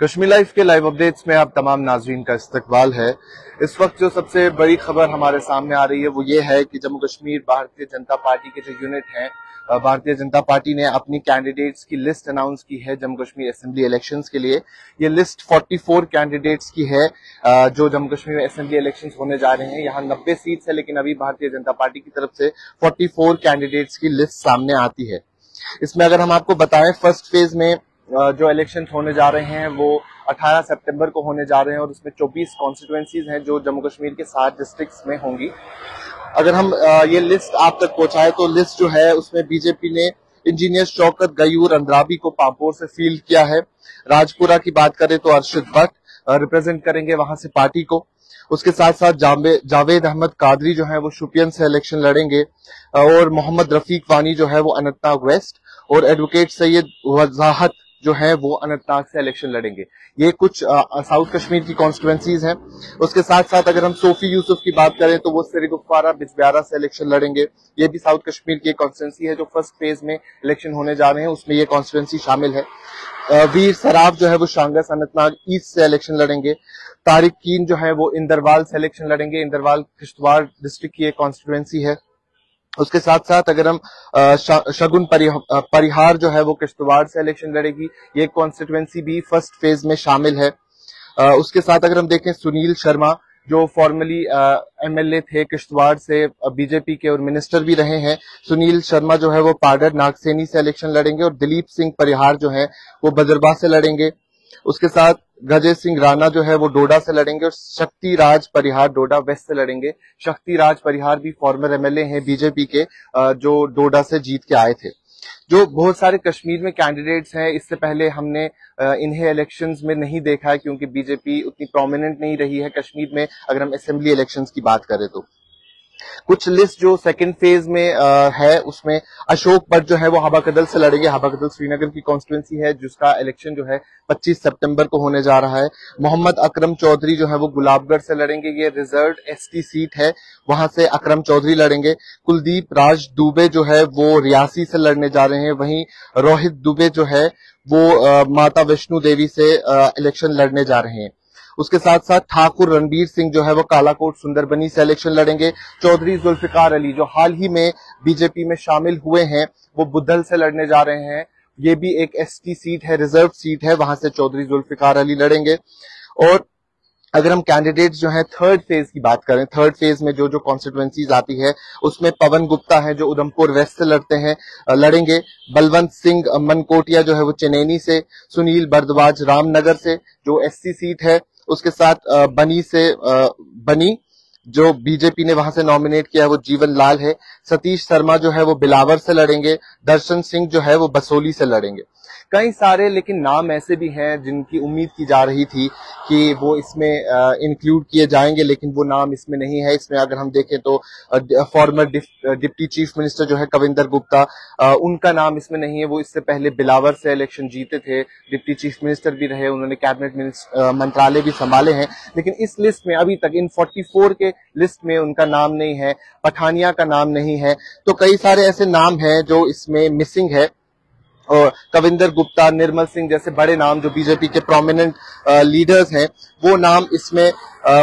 Kashmir life के live updates में आप तमाम नाजरीन का इस्तकबाल है। इस वक्त जो सबसे बड़ी खबर हमारे सामने आ रही है, वो ये है कि जम्मू कश्मीर भारतीय जनता पार्टी के जो यूनिट हैं भारतीय जनता पार्टी ने अपनी कैंडिडेट्स की लिस्ट अनाउंस की है जम्मू कश्मीर असेंबली इलेक्शंस के लिए। ये लिस्ट 44 कैंडिडेट्स की है जो जम्मू कश्मीर में असेंबली इलेक्शंस होने जा रहे हैं। यहाँ 90 सीट्स है, लेकिन अभी भारतीय जनता पार्टी की तरफ़ से 44 कैंडिडेट्स की लिस्ट सामने आती है। इसमें अगर हम आपको बताएँ फ़र्स्ट फ़ेज़ में जो इलेक्शन होने जा रहे हैं, वो 18 सितंबर को होने जा रहे हैं और उसमें 24 कॉन्स्टिट्युएंसीज हैं जो जम्मू कश्मीर के सात डिस्ट्रिक्ट्स में होंगी। अगर हम ये लिस्ट आप तक पहुँचाए तो लिस्ट जो है, उसमें बीजेपी ने इंजीनियर शौकत गयूर, अंद्राबी को पापोर से फ़ील्ड किया है। राजपुरा की बात करें तो अर्शद भट्ट रिप्रेजेंट करेंगे वहाँ से पार्टी को। उसके साथ साथ जावेद अहमद कादरी जो है, वो शुपियन से इलेक्शन लड़ेंगे। और मोहम्मद रफीक वानी जो है, वो अनंतनाग वेस्ट और एडवोकेट सैयद वजाहत जो है वो अनंतनाग से इलेक्शन लड़ेंगे। ये कुछ साउथ कश्मीर की कॉन्स्टिट्युएंसीज हैं। उसके साथ साथ अगर हम सोफी यूसुफ की बात करें तो वो सिरगुफारा बिजब्यारा से इलेक्शन लड़ेंगे। ये भी साउथ कश्मीर की कॉन्स्टिट्युएंसी है, जो फ़र्स्ट फ़ेज़ में इलेक्शन होने जा रहे हैं, उसमें ये कॉन्स्टिट्युएंसी शामिल है। वीर सराफ जो है, वो शांगस अनंतनाग ईस्ट से इलेक्शन लड़ेंगे। तारिक कीन जो है, वो इंदरवाल से इलेक्शन लड़ेंगे। इंदरवाल किश्तवाड़ डिस्ट्रिक्ट की एक कॉन्स्टिट्युएंसी है। उसके साथ साथ अगर हम शगुन परिहार जो है वो किश्तवाड़ से इलेक्शन लड़ेगी, ये कॉन्स्टिट्युएंसी भी फ़र्स्ट फ़ेज़ में शामिल है। उसके साथ अगर हम देखें सुनील शर्मा, जो फॉर्मली एमएलए थे किश्तवाड़ से बीजेपी के और मिनिस्टर भी रहे हैं, सुनील शर्मा जो है वो पाडर नागसेनी से इलेक्शन लड़ेंगे और दिलीप सिंह परिहार जो है वो बजरबा से लड़ेंगे। उसके साथ गजेश सिंह राणा जो है वो डोडा से लड़ेंगे और शक्ति राज परिहार डोडा वेस्ट से लड़ेंगे। शक्ति राज परिहार भी फॉर्मर एमएलए हैं बीजेपी के जो डोडा से जीत के आए थे। जो बहुत सारे कश्मीर में कैंडिडेट्स हैं, इससे पहले हमने इन्हें इलेक्शंस में नहीं देखा है क्योंकि बीजेपी उतनी प्रोमिनेंट नहीं रही है कश्मीर में। अगर हम असेंबली इलेक्शंस की बात करें तो। कुछ लिस्ट जो सेकंड फ़ेज़ में आ, है उसमें अशोक भट्ट जो है वो हवा कदल से लड़ेंगे। हवा कदल श्रीनगर की कॉन्स्टिट्युएंसी है जिसका इलेक्शन जो है 25 सितंबर को होने जा रहा है। मोहम्मद अकरम चौधरी जो है वो गुलाबगढ़ से लड़ेंगे। ये रिज़र्व एसटी सीट है वहाँ से अकरम चौधरी लड़ेंगे। कुलदीप राज दुबे जो है वो रियासी से लड़ने जा रहे हैं। वहीं रोहित दुबे जो है वो आ, माता वैष्णो देवी से इलेक्शन लड़ने जा रहे हैं। उसके साथ साथ ठाकुर रणबीर सिंह जो है वो कालाकोट सुंदरबनी से इलेक्शन लड़ेंगे। चौधरी जुल्फिकार अली, जो हाल ही में बीजेपी में शामिल हुए हैं, वो बुद्धल से लड़ने जा रहे हैं। ये भी एक एसटी सीट है रिज़र्व सीट है, वहाँ से चौधरी जुल्फिकार अली लड़ेंगे। और अगर हम कैंडिडेट्स जो है थर्ड फ़ेज़ की बात करें थर्ड फ़ेज़ में जो जो कॉन्स्टिट्युएंसीज आती है, उसमें पवन गुप्ता है जो उधमपुर वेस्ट से लड़ते हैं लड़ेंगे। बलवंत सिंह मनकोटिया जो है वो चेनैनी से, सुनील भरद्वाज रामनगर से जो एससी सीट है। उसके साथ बनी से बनी, जो बीजेपी ने वहाँ से नॉमिनेट किया है, वो जीवन लाल है। सतीश शर्मा जो है, वो बिलावर से लड़ेंगे। दर्शन सिंह जो है, वो बसोली से लड़ेंगे। कई सारे लेकिन नाम ऐसे भी हैं जिनकी उम्मीद की जा रही थी कि वो इसमें इंक्लूड किए जाएँगे, लेकिन वो नाम इसमें नहीं है। इसमें अगर हम देखें तो फॉर्मर डिप्टी चीफ मिनिस्टर जो है कविंदर गुप्ता उनका नाम इसमें नहीं है। वो इससे पहले बिलावर से इलेक्शन जीते थे। डिप्टी चीफ मिनिस्टर भी रहे, उन्होंने कैबिनेट मंत्रालय भी संभाले हैं। लेकिन इस लिस्ट में अभी तक, इन 44 के लिस्ट में उनका नाम नहीं है, पठानिया का नाम नहीं है। तो कई सारे ऐसे नाम हैं जो इसमें मिसिंग है। कविंदर गुप्ता, निर्मल सिंह जैसे बड़े नाम जो बीजेपी के प्रोमिनेंट लीडर्स हैं, वो नाम इसमें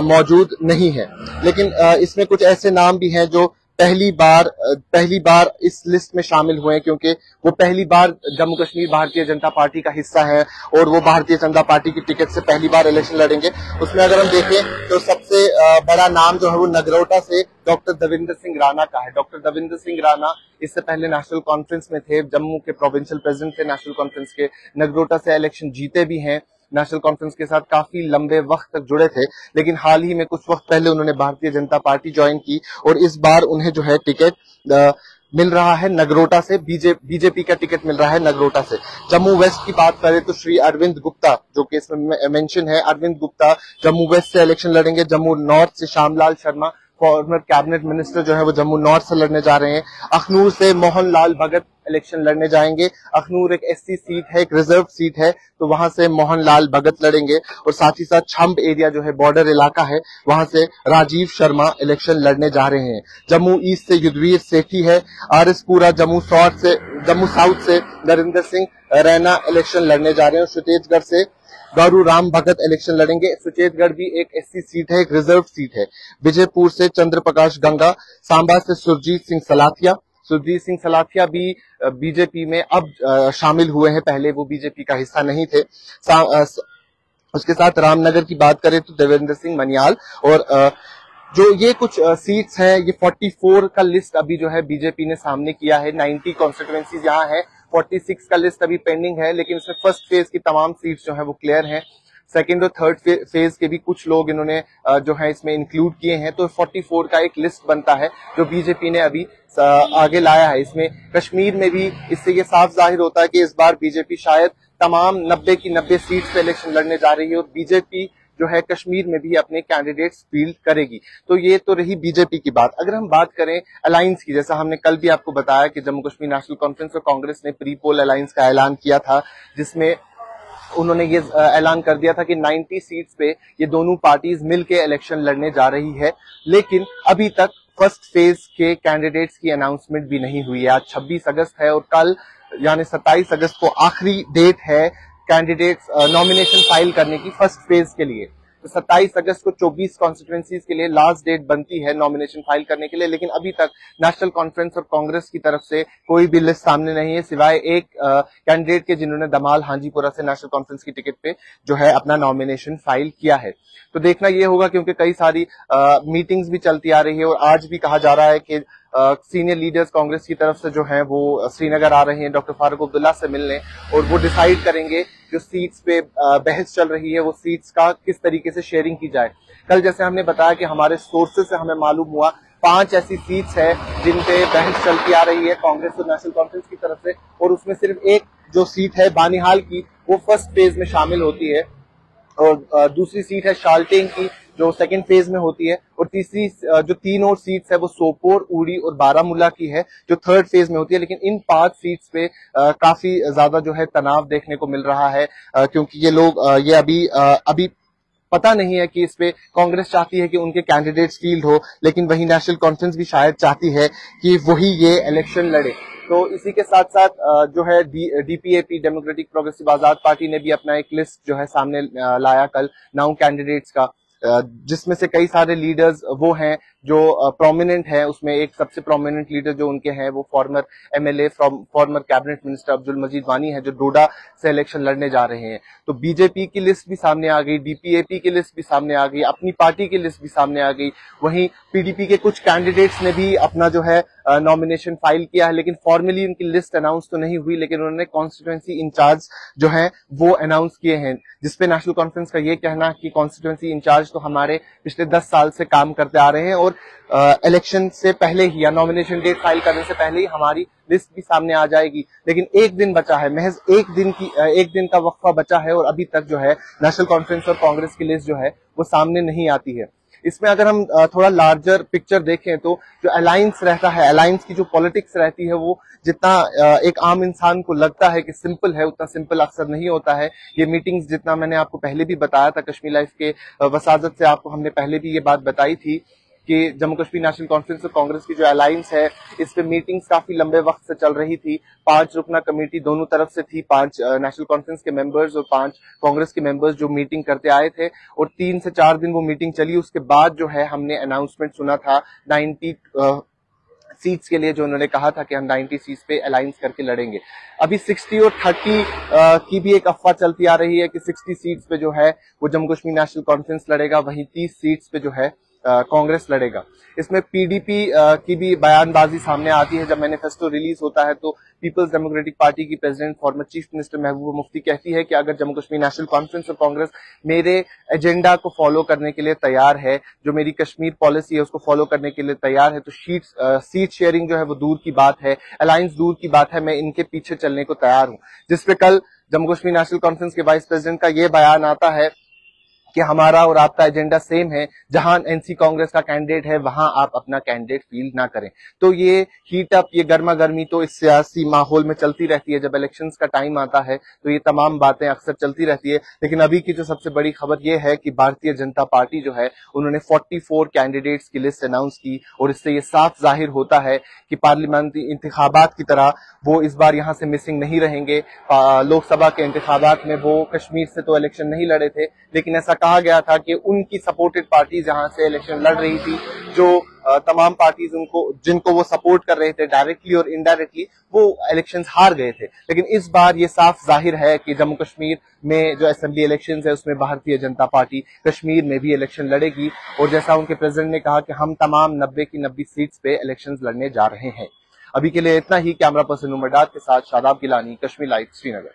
मौजूद नहीं है। लेकिन इसमें कुछ ऐसे नाम भी हैं जो पहली बार पहली बार इस लिस्ट में शामिल हुए हैं क्योंकि वो पहली बार जम्मू कश्मीर भारतीय जनता पार्टी का हिस्सा है और वो भारतीय जनता पार्टी की टिकट से पहली बार इलेक्शन लड़ेंगे। उसमें अगर हम देखें तो सबसे बड़ा नाम जो है वो नगरोटा से डॉक्टर दविंदर सिंह राणा का है। डॉक्टर दविंदर सिंह राणा इससे पहले नेशनल कॉन्फ्रेंस में थे, जम्मू के प्रोविंशियल प्रेसिडेंट थे नेशनल कॉन्फ्रेंस के नगरोटा से इलेक्शन जीते भी हैं। नेशनल कॉन्फ्रेंस के साथ काफ़ी लंबे वक्त तक जुड़े थे, लेकिन हाल ही में कुछ वक्त पहले उन्होंने भारतीय जनता पार्टी ज्वाइन की और इस बार उन्हें जो है टिकट मिल रहा है नगरोटा से बीजे बीजेपी का टिकट मिल रहा है नगरोटा से। जम्मू वेस्ट की बात करें तो श्री अरविंद गुप्ता, जो कि इसमें मेंशन है, अरविंद गुप्ता जम्मू वेस्ट से इलेक्शन लड़ेंगे, जम्मू नॉर्थ से Shyamlal Sharma former cabinet minister जो है वो जम्मू नॉर्थ से लड़ने जा रहे हैं। अखनूर से मोहन लाल भगत इलेक्शन लड़ने जाएँगे। अखनूर एक एससी सीट है, एक रिज़र्व सीट है तो वहाँ से मोहन लाल भगत लड़ेंगे। और साथ ही साथ छम्ब एरिया जो है बॉर्डर इलाका है, वहाँ से राजीव शर्मा इलेक्शन लड़ने जा रहे हैं। जम्मू ईस्ट से युद्धवीर सेठी है आर एस पूरा जम्मू सौर से जम्मू साउथ से नरेंद्र सिंह, रैना इलेक्शन लड़ने जा रहे हैं सुतेजगढ़ से। गौरू राम भगत इलेक्शन लड़ेंगे। सुचेतगढ़ भी एक एससी सीट है, एक रिज़र्व सीट है। विजयपुर से चंद्र प्रकाश गंगा, सांबा से सुरजीत सिंह सलाथिया। सुरजीत सिंह सलाथिया भी बीजेपी में अब शामिल हुए हैं। पहले वो बीजेपी का हिस्सा नहीं थे। उसके साथ रामनगर की बात करें तो देवेंद्र सिंह मनियाल और जो ये कुछ सीट्स हैं, ये 44 का लिस्ट अभी जो है बीजेपी ने सामने किया है। 90 कॉन्स्टिट्युएंसीज यहाँ है 46 का लिस्ट अभी पेंडिंग है, लेकिन इसमें फ़र्स्ट फ़ेज़ की तमाम सीट्स जो है वो क्लियर हैं। सेकेंड और थर्ड फ़ेज़ के भी कुछ लोग इन्होंने जो है इसमें इंक्लूड किए हैं। तो 44 का एक लिस्ट बनता है, जो बीजेपी ने अभी आगे लाया है। इसमें कश्मीर में भी इससे ये साफ़ ज़ाहिर होता है कि इस बार बीजेपी शायद तमाम 90 की 90 सीट पे इलेक्शन लड़ने जा रही है और बीजेपी जो है कश्मीर में भी अपने कैंडिडेट्स फ़ील्ड करेगी। तो ये तो रही बीजेपी की बात। अगर हम बात करें अलायंस की, जैसा हमने कल भी आपको बताया कि जम्मू कश्मीर नेशनल कॉन्फ्रेंस और कांग्रेस ने प्री पोल अलायंस का ऐलान किया था, जिसमें उन्होंने ये ऐलान कर दिया था कि 90 सीट्स पे ये दोनों पार्टीज़ मिलकर इलेक्शन लड़ने जा रही है। लेकिन अभी तक फ़र्स्ट फ़ेज़ के कैंडिडेट्स की अनाउंसमेंट भी नहीं हुई है। आज 26 अगस्त है और कल, यानी 27 अगस्त को आखिरी डेट है कैंडिडेट्स नॉमिनेशन फ़ाइल करने की फ़र्स्ट फ़ेज़ के लिए। तो 27 अगस्त को 24 कॉन्स्टिट्यूंसीज के लिए लास्ट डेट बनती है नॉमिनेशन फ़ाइल करने के लिए, लेकिन अभी तक नेशनल कॉन्फ्रेंस और कांग्रेस की तरफ़ से कोई भी लिस्ट सामने नहीं है, सिवाय एक कैंडिडेट के जिन्होंने दमाल हांजीपुरा से नेशनल कॉन्फ्रेंस की टिकट पे जो है अपना नॉमिनेशन फ़ाइल किया है। तो देखना यह होगा, क्योंकि कई सारी मीटिंग्स भी चलती आ रही है और आज भी कहा जा रहा है कि सीनियर लीडर्स कांग्रेस की तरफ़ से जो है वो श्रीनगर आ रहे हैं, डॉक्टर फारूक अब्दुल्ला से मिलने और वो डिसाइड करेंगे जो सीट्स पे बहस चल रही है, वो सीट्स का किस तरीके से शेयरिंग की जाए। कल जैसे हमने बताया कि हमारे सोर्सेज से हमें मालूम हुआ, पाँच ऐसी सीट्स है जिन पे बहस चलती आ रही है कांग्रेस और नेशनल कॉन्फ्रेंस की तरफ़ से और उसमें सिर्फ़ एक जो सीट है बानिहाल की, वो फ़र्स्ट फ़ेज़ में शामिल होती है और दूसरी सीट है शाल्टेन की जो सेकंड फ़ेज़ में होती है, और तीसरी जो तीन और सीट्स है, वो सोपोर उड़ी और बारामूला की है, जो थर्ड फ़ेज़ में होती है, लेकिन इन पाँच सीट्स पे काफ़ी ज़्यादा जो है तनाव देखने को मिल रहा है क्योंकि ये लोग ये अभी अभी पता नहीं है कि इस पे कांग्रेस चाहती है कि उनके कैंडिडेट्स फ़ील्ड हो, लेकिन वही नेशनल कॉन्फ्रेंस भी शायद चाहती है कि वही ये इलेक्शन लड़े। तो इसी के साथ साथ जो है DPAP Democratic Progressive Azad Party ने भी अपना एक लिस्ट जो है सामने लाया कल नाउ कैंडिडेट्स का। जिसमें से कई सारे लीडर्स वो हैं, जो प्रोमिनेंट है, उसमें एक सबसे प्रोमिनेंट लीडर जो उनके हैं, वो former MLA from former cabinet minister Abdul Majeed Wani है, जो डोडा से इलेक्शन लड़ने जा रहे हैं। तो बीजेपी की लिस्ट भी सामने आ गई डीपीएपी की लिस्ट भी सामने आ गई, अपनी पार्टी की लिस्ट भी सामने आ गई। वहीं पीडीपी के कुछ कैंडिडेट्स ने भी अपना जो है नॉमिनेशन फ़ाइल किया है, लेकिन फॉर्मली उनकी लिस्ट अनाउंस तो नहीं हुई, लेकिन उन्होंने कॉन्स्टिट्यूंसी इंचार्ज जो है, वो अनाउंस किए हैं। जिसपे नेशनल कॉन्फ्रेंस का ये कहना कि कॉन्स्टिट्यूंसी इंचार्ज तो हमारे पिछले दस साल से काम करते आ रहे हैं और इलेक्शन से पहले ही या नॉमिनेशन डेट फ़ाइल करने से पहले ही हमारी लिस्ट भी सामने आ जाएगी। लेकिन एक दिन बचा है, महज एक दिन की एक दिन का वक्फा बचा है और अभी तक जो है नेशनल कॉन्फ्रेंस और कांग्रेस की लिस्ट जो है, वो सामने नहीं आती है। इसमें अगर हम थोड़ा लार्जर पिक्चर देखें तो जो अलायंस रहता है अलायंस की जो पॉलिटिक्स रहती है वो जितना एक आम इंसान को लगता है कि सिंपल है, उतना सिंपल अक्सर नहीं होता है। ये मीटिंग्स जितना मैंने आपको पहले भी बताया था कश्मीर लाइफ के वसाजत से आपको हमने पहले भी ये बात बताई थी। कि जम्मू कश्मीर नेशनल कॉन्फ्रेंस और कांग्रेस की जो अलायंस है, इस पे मीटिंग्स काफ़ी लंबे वक्त से चल रही थी। पाँच रुकना कमेटी दोनों तरफ़ से थी। पाँच नेशनल कॉन्फ्रेंस के मेंबर्स और पाँच कांग्रेस के मेंबर्स जो मीटिंग करते आए थे। और तीन से चार दिन वो मीटिंग चली। उसके बाद जो है, हमने अनाउंसमेंट सुना था नाइन्टी सीट्स के लिए जो उन्होंने कहा था कि हम 90 सीट्स पे अलायंस करके लड़ेंगे। अभी 60 और 30 की भी एक अफवाह चलती आ रही है कि 60 सीट्स पे जो है, वो जम्मू कश्मीर नेशनल कॉन्फ्रेंस लड़ेगा। वहीं 30 सीट्स पे जो है कांग्रेस लड़ेगा। इसमें पीडीपी की भी बयानबाजी सामने आती है। जब मैनिफेस्टो रिलीज़ होता है तो पीपल्स डेमोक्रेटिक पार्टी की president, former chief minister Mehbooba Mufti कहती है कि अगर जम्मू कश्मीर नेशनल कॉन्फ्रेंस और कांग्रेस मेरे एजेंडा को फॉलो करने के लिए तैयार है, जो मेरी कश्मीर पॉलिसी है, उसको फॉलो करने के लिए तैयार है तो शीट सीट शेयरिंग जो है, वो दूर की बात है, अलायंस दूर की बात है, मैं इनके पीछे चलने को तैयार हूँ। जिसपे कल जम्मू कश्मीर नेशनल कॉन्फ्रेंस के वाइस प्रेसिडेंट का ये बयान आता है कि हमारा और आपका एजेंडा सेम है, जहाँ एनसी कांग्रेस का कैंडिडेट है, वहाँ आप अपना कैंडिडेट फील ना करें। तो ये हीट अप ये गर्मा गर्मी तो इस सियासी माहौल में चलती रहती है। जब इलेक्शंस का टाइम आता है तो ये तमाम बातें अक्सर चलती रहती है। लेकिन अभी की जो सबसे बड़ी खबर ये है कि भारतीय जनता पार्टी जो है, उन्होंने 44 कैंडिडेट्स की लिस्ट अनाउंस की, और इससे ये साफ़ ज़ाहिर होता है कि पार्लियामेंट्री इंतबात की तरह वो इस बार यहाँ से मिसिंग नहीं रहेंगे। लोकसभा के इंतबात में वो कश्मीर से तो इलेक्शन नहीं लड़े थे, लेकिन ऐसा कहा गया था कि उनकी सपोर्टेड पार्टी जहाँ से इलेक्शन लड़ रही थी, जो तमाम पार्टीज़ उनको, जिनको वो सपोर्ट कर रहे थे डायरेक्टली और इनडायरेक्टली वो इलेक्शंस हार गए थे। लेकिन इस बार ये साफ़ ज़ाहिर है कि जम्मू कश्मीर में जो असेंबली इलेक्शंस है, उसमें भारतीय जनता पार्टी कश्मीर में भी इलेक्शन लड़ेगी। और जैसा उनके प्रेसिडेंट ने कहा कि हम तमाम नब्बे की नब्बे सीट्स पे इलेक्शन लड़ने जा रहे हैं। अभी के लिए इतना ही, कैमरा पर्सन उमरदाद के साथ शादाब गिलानी, कश्मीर लाइव श्रीनगर।